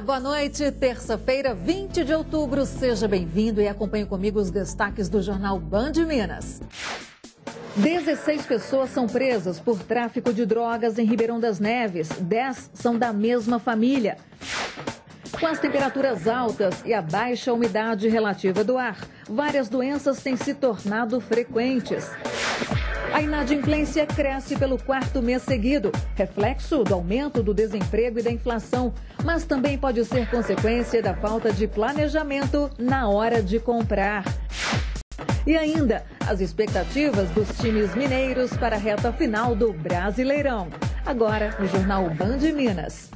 Boa noite. Terça-feira, 20 de outubro. Seja bem-vindo e acompanhe comigo os destaques do jornal Band Minas. 16 pessoas são presas por tráfico de drogas em Ribeirão das Neves. 10 são da mesma família. Com as temperaturas altas e a baixa umidade relativa do ar, várias doenças têm se tornado frequentes. A inadimplência cresce pelo quarto mês seguido, reflexo do aumento do desemprego e da inflação, mas também pode ser consequência da falta de planejamento na hora de comprar. E ainda, as expectativas dos times mineiros para a reta final do Brasileirão. Agora, no Jornal Band Minas.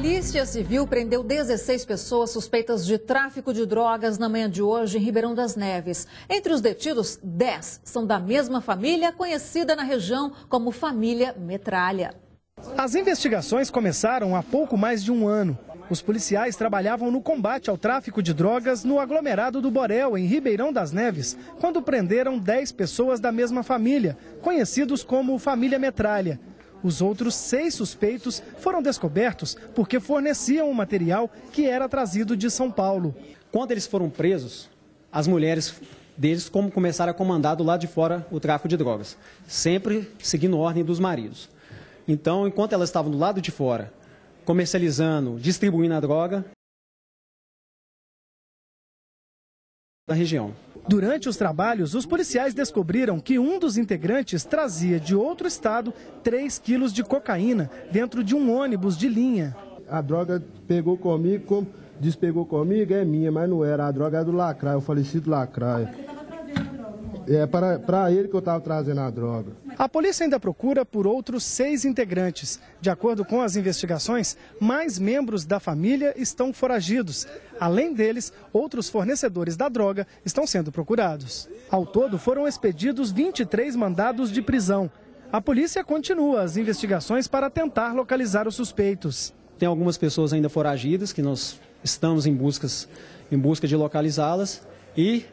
Polícia Civil prendeu 16 pessoas suspeitas de tráfico de drogas na manhã de hoje em Ribeirão das Neves. Entre os detidos, 10 são da mesma família, conhecida na região como Família Metralha. As investigações começaram há pouco mais de um ano. Os policiais trabalhavam no combate ao tráfico de drogas no aglomerado do Borel, em Ribeirão das Neves, quando prenderam 10 pessoas da mesma família, conhecidos como Família Metralha. Os outros seis suspeitos foram descobertos porque forneciam o material que era trazido de São Paulo. Quando eles foram presos, as mulheres deles como começaram a comandar do lado de fora o tráfico de drogas, sempre seguindo ordem dos maridos. Então, enquanto elas estavam do lado de fora, comercializando, distribuindo a droga, da região. Durante os trabalhos, os policiais descobriram que um dos integrantes trazia de outro estado 3 quilos de cocaína dentro de um ônibus de linha. A droga pegou comigo, como despegou comigo, é minha, mas não era. A droga é do Lacraia, o falecido Lacraia. É para ele que eu estava trazendo a droga. A polícia ainda procura por outros seis integrantes. De acordo com as investigações, mais membros da família estão foragidos. Além deles, outros fornecedores da droga estão sendo procurados. Ao todo, foram expedidos 23 mandados de prisão. A polícia continua as investigações para tentar localizar os suspeitos. Tem algumas pessoas ainda foragidas que nós estamos em, buscas, em busca de localizá-las e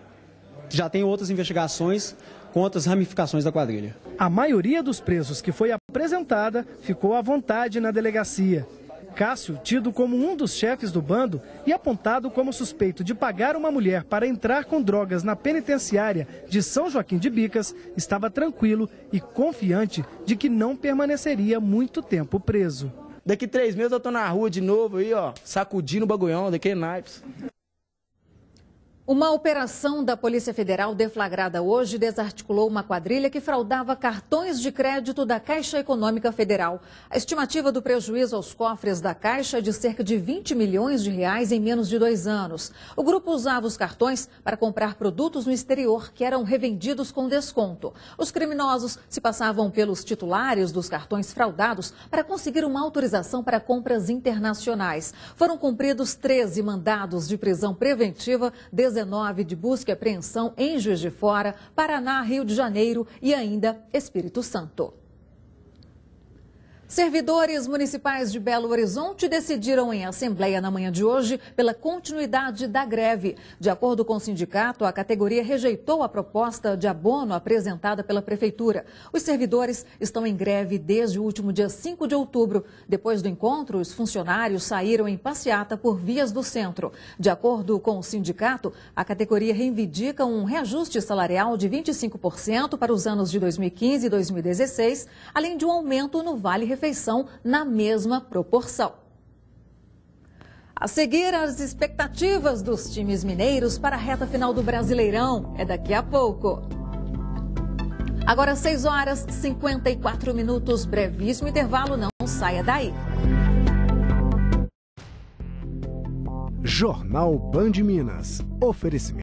já tem outras investigações contra as ramificações da quadrilha. A maioria dos presos que foi apresentada ficou à vontade na delegacia. Cássio, tido como um dos chefes do bando e apontado como suspeito de pagar uma mulher para entrar com drogas na penitenciária de São Joaquim de Bicas, estava tranquilo e confiante de que não permaneceria muito tempo preso. Daqui três meses eu tô na rua de novo aí, ó, sacudindo o bagulhão daquele naipes. Uma operação da Polícia Federal deflagrada hoje desarticulou uma quadrilha que fraudava cartões de crédito da Caixa Econômica Federal. A estimativa do prejuízo aos cofres da Caixa é de cerca de 20 milhões de reais em menos de dois anos. O grupo usava os cartões para comprar produtos no exterior que eram revendidos com desconto. Os criminosos se passavam pelos titulares dos cartões fraudados para conseguir uma autorização para compras internacionais. Foram cumpridos 13 mandados de prisão preventiva 19 de busca e apreensão em Juiz de Fora, Paraná, Rio de Janeiro e ainda Espírito Santo. Servidores municipais de Belo Horizonte decidiram em assembleia na manhã de hoje pela continuidade da greve. De acordo com o sindicato, a categoria rejeitou a proposta de abono apresentada pela prefeitura. Os servidores estão em greve desde o último dia 5 de outubro. Depois do encontro, os funcionários saíram em passeata por vias do centro. De acordo com o sindicato, a categoria reivindica um reajuste salarial de 25% para os anos de 2015 e 2016, além de um aumento no vale refeição na mesma proporção. A seguir, as expectativas dos times mineiros para a reta final do Brasileirão é daqui a pouco. Agora, 6 horas e 54 minutos, brevíssimo intervalo, não saia daí. Jornal Band Minas. Oferecimento.